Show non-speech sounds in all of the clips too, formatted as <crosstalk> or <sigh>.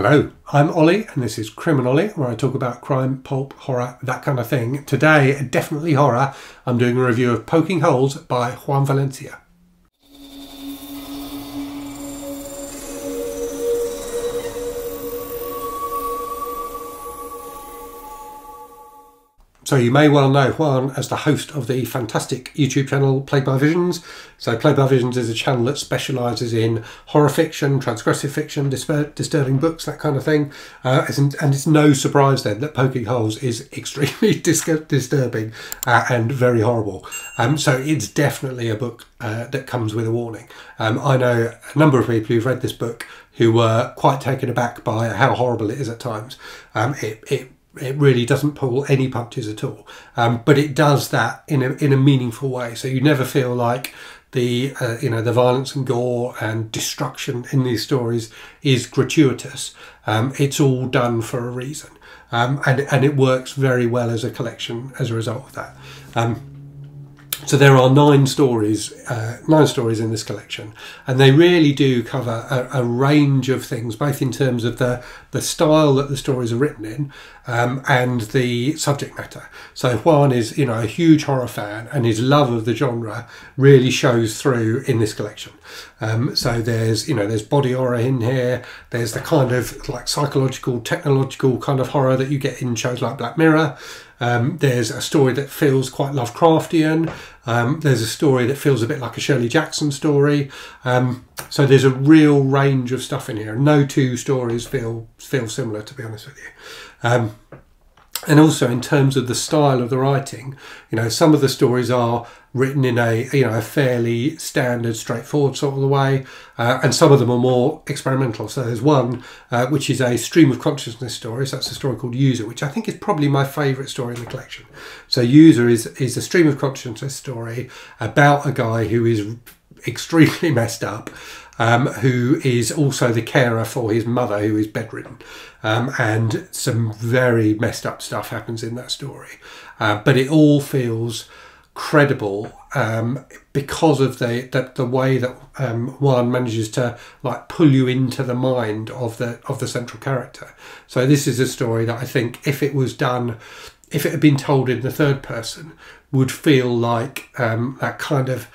Hello, I'm Ollie, and this is Criminolly, where I talk about crime, pulp, horror, that kind of thing. Today, definitely horror, I'm doing a review of Poking Holes by Juan Valencia. So you may well know Juan as the host of the fantastic YouTube channel Plagued by Visions. So Plagued by Visions is a channel that specialises in horror fiction, transgressive fiction, disturbing books, that kind of thing. Uh, and it's no surprise then that Poking Holes is <laughs> extremely disturbing uh, and very horrible. Um, so it's definitely a book uh, that comes with a warning. Um, I know a number of people who've read this book who were quite taken aback by how horrible it is at times. Um, it, it it really doesn't pull any punches at all. Um, but it does that in a in a meaningful way. So you never feel like the uh, you know the violence and gore and destruction in these stories is gratuitous. Um, it's all done for a reason, um, and and it works very well as a collection as a result of that. So there are nine stories, uh, nine stories in this collection, and they really do cover a, a, range of things, both in terms of the the style that the stories are written in, um, and the subject matter. So Juan is, you know, a huge horror fan, and his love of the genre really shows through in this collection. Um, so there's, you know, there's body horror in here. There's the kind of like psychological, technological kind of horror that you get in shows like Black Mirror. Um, there's a story that feels quite Lovecraftian. Um, there's a story that feels a bit like a Shirley Jackson story. Um, so there's a real range of stuff in here. No two stories feel feel similar, to be honest with you. And also in terms of the style of the writing, you know, some of the stories are written in a you know a fairly standard, straightforward sort of way, uh, and some of them are more experimental. So there's one uh, which is a stream of consciousness story. So that's a story called User, which I think is probably my favourite story in the collection. So User is is a stream of consciousness story about a guy who is extremely <laughs> messed up um, who is also the carer for his mother, who is bedridden. Um, and some very messed up stuff happens in that story. Uh, but it all feels credible um, because of the, the, the way that um, Juan manages to like pull you into the mind of the of the central character. So this is a story that I think if it was done, if it had been told in the third person, would feel like um, that kind of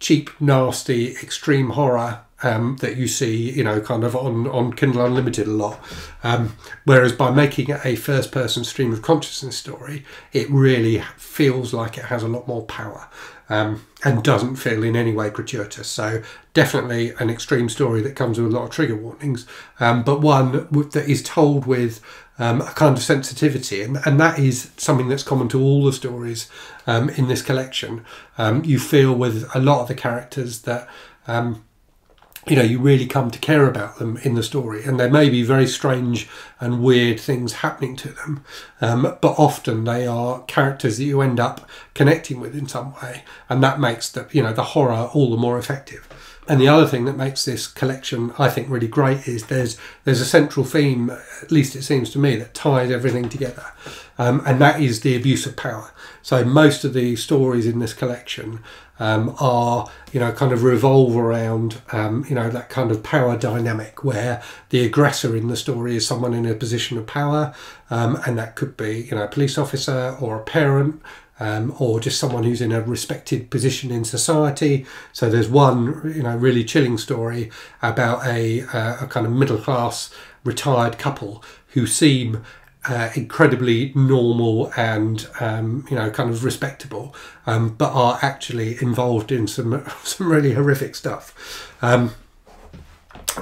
cheap, nasty, extreme horror um, that you see, you know, kind of on, on Kindle Unlimited a lot. Um, whereas by making it a first person stream of consciousness story, it really feels like it has a lot more power um, and doesn't feel in any way gratuitous. So, definitely an extreme story that comes with a lot of trigger warnings, um, but one that is told with um, a kind of sensitivity, and, and that is something that's common to all the stories um, in this collection. you feel with a lot of the characters that um, you know, you really come to care about them in the story. And there may be very strange and weird things happening to them, um, but often they are characters that you end up connecting with in some way. And that makes the, you know, the horror all the more effective. And the other thing that makes this collection, I think, really great is there's there's a central theme, at least it seems to me, that ties everything together, um, and that is the abuse of power. So most of the stories in this collection um, are, you know, kind of revolve around, um, you know, that kind of power dynamic where the aggressor in the story is someone in a position of power, um, and that could be, you know, a police officer or a parent. Um, or just someone who's in a respected position in society. So there's one, you know, really chilling story about a, uh, a kind of middle class retired couple who seem uh, incredibly normal and um, you know kind of respectable, um, but are actually involved in some <laughs> some really horrific stuff. Um,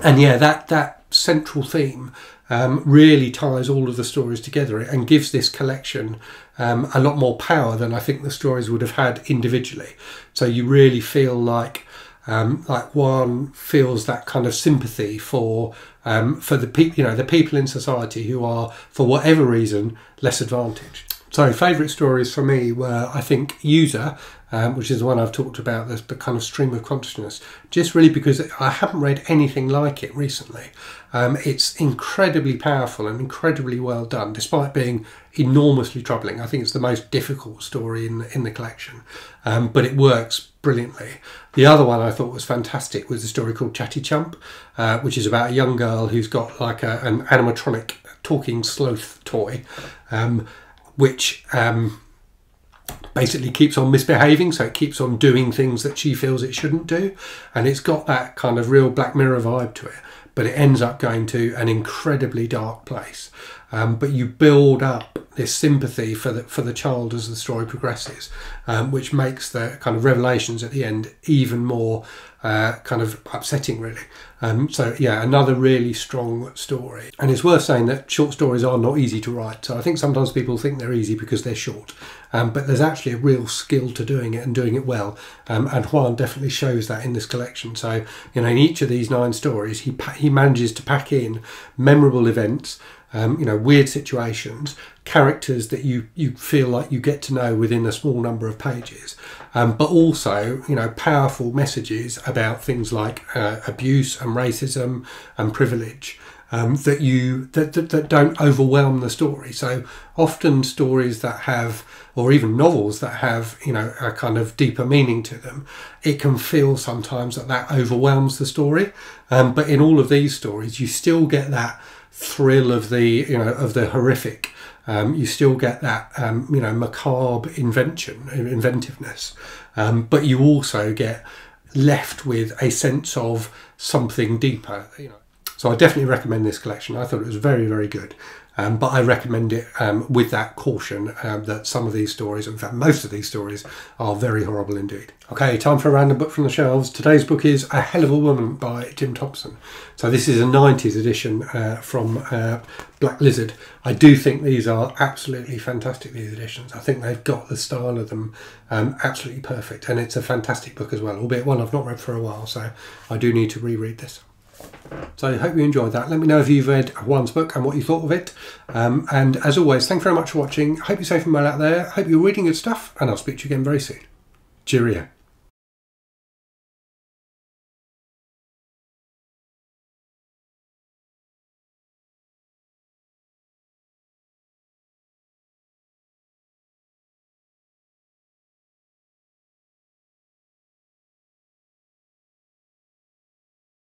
and yeah, that that central theme um, really ties all of the stories together and gives this collection um, a lot more power than I think the stories would have had individually. So you really feel like um, like one feels that kind of sympathy for um, for the people, you know, the people in society who are, for whatever reason, less advantaged. So, favourite stories for me were, I think, User, um, which is the one I've talked about, the, the, kind of stream of consciousness, just really because I haven't read anything like it recently. Um, it's incredibly powerful and incredibly well done, despite being enormously troubling. I think it's the most difficult story in the, in the collection, um, but it works brilliantly. The other one I thought was fantastic was a story called Chatty Chump, uh, which is about a young girl who's got like a, an animatronic talking sloth toy, um, which um, basically keeps on misbehaving, so it keeps on doing things that she feels it shouldn't do, and it's got that kind of real Black Mirror vibe to it. But it ends up going to an incredibly dark place. Um, but you build up this sympathy for the for the child as the story progresses, um, which makes the kind of revelations at the end even more uh, kind of upsetting, really. Um, so yeah, another really strong story, and it's worth saying that short stories are not easy to write. So I think sometimes people think they're easy because they're short, um, but there's actually a real skill to doing it and doing it well. Um, and Juan definitely shows that in this collection. So you know, in each of these nine stories, he he manages to pack in memorable events um, you know, weird situations, characters that you you feel like you get to know within a small number of pages, um, but also you know powerful messages about things like uh, abuse and racism and privilege. Um, that you that, that, that don't overwhelm the story. So often stories that have, or even novels that have, you know, a kind of deeper meaning to them, it can feel sometimes that that overwhelms the story. Um, but in all of these stories, you still get that thrill of the you know of the horrific. Um, you still get that um, you know macabre invention, inventiveness, um, but you also get left with a sense of something deeper. You know, so I definitely recommend this collection. I thought it was very very good. Um, but I recommend it um, with that caution um, that some of these stories, in fact, most of these stories, are very horrible indeed. Okay, time for a random book from the shelves. Today's book is A Hell of a Woman by Jim Thompson. So, this is a 90s edition uh, from uh, Black Lizard. I do think these are absolutely fantastic, these editions. I think they've got the style of them um, absolutely perfect, and it's a fantastic book as well, albeit one I've not read for a while, so I do need to reread this. So I hope you enjoyed that. Let me know if you've read Juan's book and what you thought of it. Um, and as always, thank you very much for watching. Hope you're safe and well out there. Hope you're reading good stuff, and I'll speak to you again very soon. Cheerio.